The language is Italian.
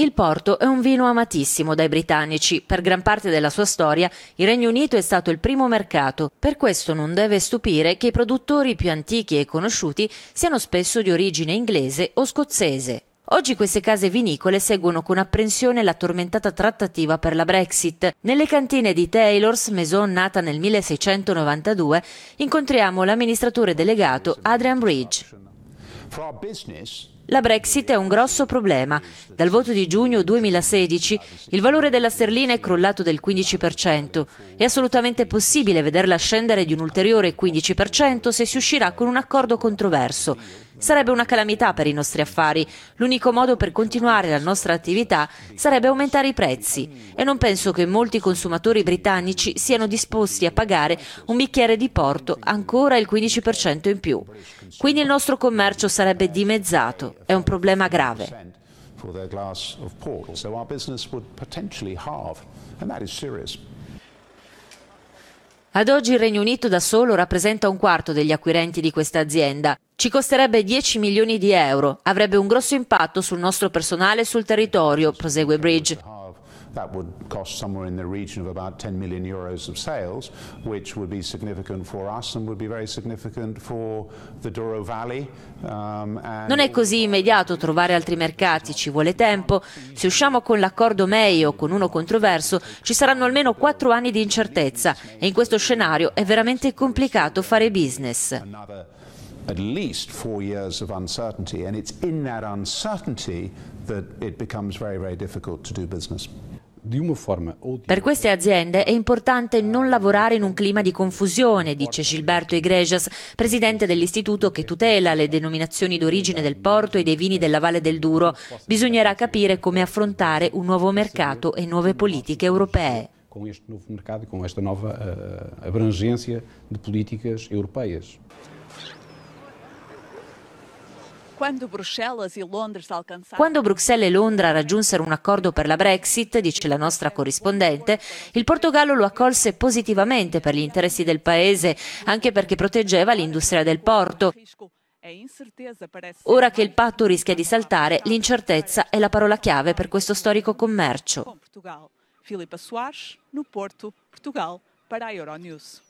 Il Porto è un vino amatissimo dai britannici. Per gran parte della sua storia il Regno Unito è stato il primo mercato. Per questo non deve stupire che i produttori più antichi e conosciuti siano spesso di origine inglese o scozzese. Oggi queste case vinicole seguono con apprensione la tormentata trattativa per la Brexit. Nelle cantine di Taylor's, Maison nata nel 1692, incontriamo l'amministratore delegato Adrian Bridge. La Brexit è un grosso problema. Dal voto di giugno 2016 il valore della sterlina è crollato del 15%. È assolutamente possibile vederla scendere di un ulteriore 15% se si uscirà con un accordo controverso. Sarebbe una calamità per i nostri affari. L'unico modo per continuare la nostra attività sarebbe aumentare i prezzi e non penso che molti consumatori britannici siano disposti a pagare un bicchiere di porto ancora il 15% in più. Quindi il nostro commercio sarebbe dimezzato. È un problema grave. Ad oggi il Regno Unito da solo rappresenta un quarto degli acquirenti di questa azienda. Ci costerebbe 10 milioni di euro, avrebbe un grosso impatto sul nostro personale e sul territorio, prosegue Bridge. That would cost somewhere in the region of about 10 million euros of sales, which would be significant for us and would be very significant for the Douro Valley. Um, non è così immediato trovare altri mercati, ci vuole tempo. Se usciamo con l'accordo MEI o con uno controverso, ci saranno almeno quattro anni di incertezza e in questo scenario è veramente complicato fare business. At least four years of uncertainty, and it's in that uncertainty that it becomes very, very difficult to do business. Per queste aziende è importante non lavorare in un clima di confusione, dice Gilberto Iglesias, presidente dell'istituto che tutela le denominazioni d'origine del porto e dei vini della Valle del Duro. Bisognerà capire come affrontare un nuovo mercato e nuove politiche europee. Con questo nuovo mercato e con questa nuova uh, abrangência di politiche europee. Quando Bruxelles e Londra raggiunsero un accordo per la Brexit, dice la nostra corrispondente, il Portogallo lo accolse positivamente per gli interessi del paese, anche perché proteggeva l'industria del porto. Ora che il patto rischia di saltare, l'incertezza è la parola chiave per questo storico commercio. Filippa Soares, no Porto, Portugal, para a Euronews.